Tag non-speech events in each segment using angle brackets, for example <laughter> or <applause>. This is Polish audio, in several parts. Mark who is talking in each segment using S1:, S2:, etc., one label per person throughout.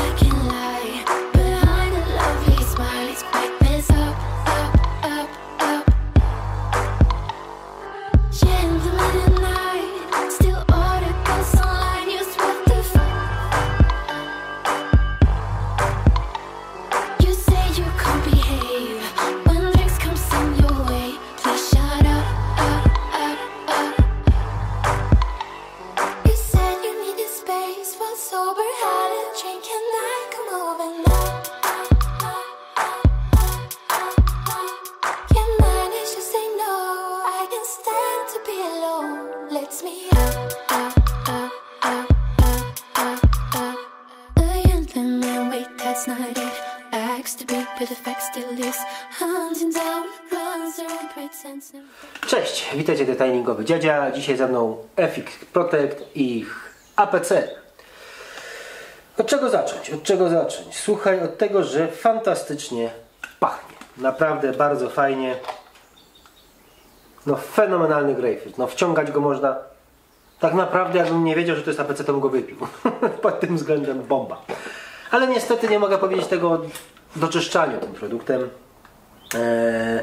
S1: I can
S2: Cześć, witajcie detailingowy. Dziadzia. Dzisiaj ze mną FX Protect i APC. Od czego zacząć? Od czego zacząć? Słuchaj, od tego, że fantastycznie pachnie. Naprawdę bardzo fajnie. No fenomenalny grapefruit. No wciągać go można. Tak naprawdę jakbym nie wiedział, że to jest APC, to bym go wypił. <laughs> Pod tym względem bomba. Ale niestety nie mogę powiedzieć tego o doczyszczaniu tym produktem. Eee,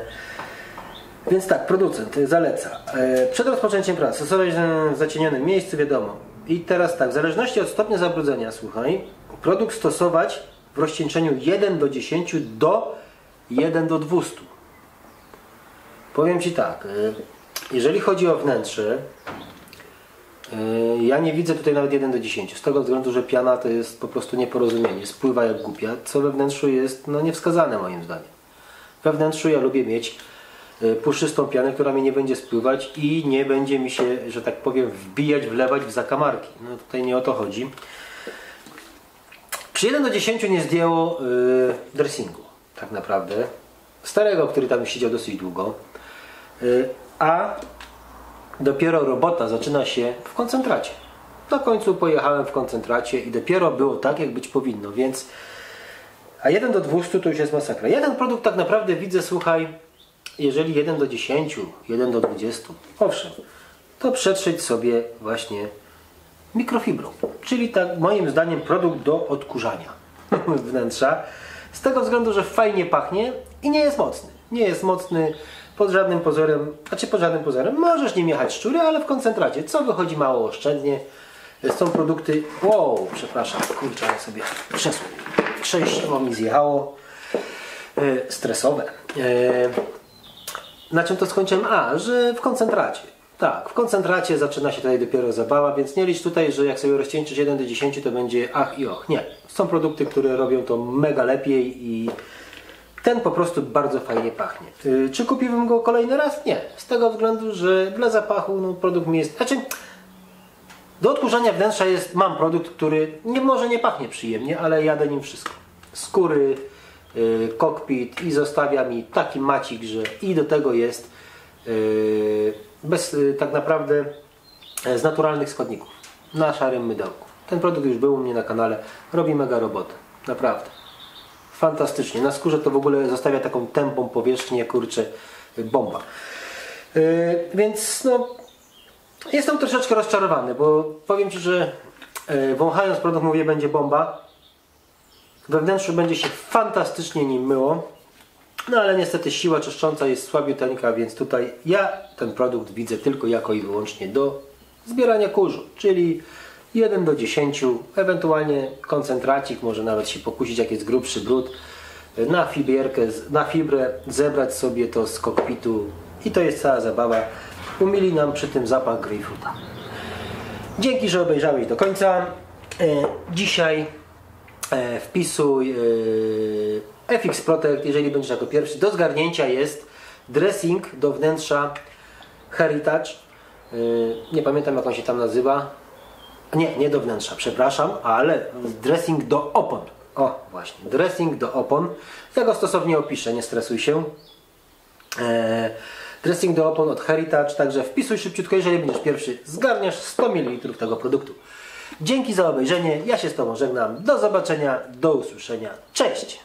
S2: więc tak, producent zaleca. E, Przed rozpoczęciem pracy stosować w zacienionym miejscu, wiadomo. I teraz tak, w zależności od stopnia zabrudzenia, słuchaj, produkt stosować w rozcieńczeniu 1 do 10 do 1 do 200. Powiem Ci tak, e, jeżeli chodzi o wnętrze, e, ja nie widzę tutaj nawet 1 do 10, z tego względu, że piana to jest po prostu nieporozumienie, spływa jak głupia, co we wnętrzu jest no, niewskazane moim zdaniem. We wnętrzu ja lubię mieć y, puszczystą pianę, która mi nie będzie spływać i nie będzie mi się, że tak powiem, wbijać, wlewać w zakamarki. No tutaj nie o to chodzi. Przy 1 do 10 nie zdjęło y, dressingu, tak naprawdę. Starego, który tam siedział dosyć długo. Y, a dopiero robota zaczyna się w koncentracie. Na końcu pojechałem w koncentracie i dopiero było tak, jak być powinno, więc a 1 do 200 to już jest masakra. Jeden produkt tak naprawdę widzę, słuchaj, jeżeli 1 do 10, 1 do 20, owszem, to przetrzeć sobie właśnie mikrofibrą. Czyli tak moim zdaniem produkt do odkurzania <laughs> wnętrza. Z tego względu, że fajnie pachnie i nie jest mocny. Nie jest mocny pod żadnym pozorem, znaczy pod żadnym pozorem. Możesz nim jechać szczury, ale w koncentracie, co wychodzi mało oszczędnie. Są produkty, wow, przepraszam, kurczę, sobie krzesło krzesło mi zjechało. E, stresowe. E, na czym to skończyłem? A, że w koncentracie. Tak, w koncentracie zaczyna się tutaj dopiero zabawa, więc nie licz tutaj, że jak sobie rozcieńczysz 1 do 10 to będzie ach i och. Nie. Są produkty, które robią to mega lepiej i ten po prostu bardzo fajnie pachnie. Y, Czy kupiłbym go kolejny raz? Nie. Z tego względu, że dla zapachu no, produkt mi jest... Znaczy, do odkurzania wnętrza jest, mam produkt, który nie może nie pachnie przyjemnie, ale jadę nim wszystko. Skóry, y, kokpit i zostawia mi taki macik, że i do tego jest y, bez y, tak naprawdę e, z naturalnych składników. Na szarym mydełku. Ten produkt już był u mnie na kanale. Robi mega robotę. Naprawdę. Fantastycznie. Na skórze to w ogóle zostawia taką tępą powierzchnię, kurczę, y, bomba. Yy, więc no, jestem troszeczkę rozczarowany, bo powiem Ci, że yy, wąchając produkt mówię, będzie bomba. We wnętrzu będzie się fantastycznie nim myło. No ale niestety siła czyszcząca jest słabiuteńka, więc tutaj ja ten produkt widzę tylko jako i wyłącznie do zbierania kurzu, czyli 1 do 10, ewentualnie koncentracik, może nawet się pokusić jak jest grubszy brud, na fibrierkę, na fibrę zebrać sobie to z kokpitu i to jest cała zabawa. Umili nam przy tym zapach grejpfruta. Dzięki, że obejrzałeś do końca. E, dzisiaj e, wpisuj e, FX Protect, jeżeli będziesz jako pierwszy. Do zgarnięcia jest dressing do wnętrza Heritage. Nie pamiętam jak on się tam nazywa. Nie, nie do wnętrza, przepraszam, ale dressing do opon. O, właśnie, dressing do opon. Ja go stosownie opiszę, nie stresuj się. Dressing do opon od Heritage, także wpisuj szybciutko, jeżeli będziesz pierwszy, zgarniasz 100 ml tego produktu. Dzięki za obejrzenie, ja się z Tobą żegnam, do zobaczenia, do usłyszenia, cześć!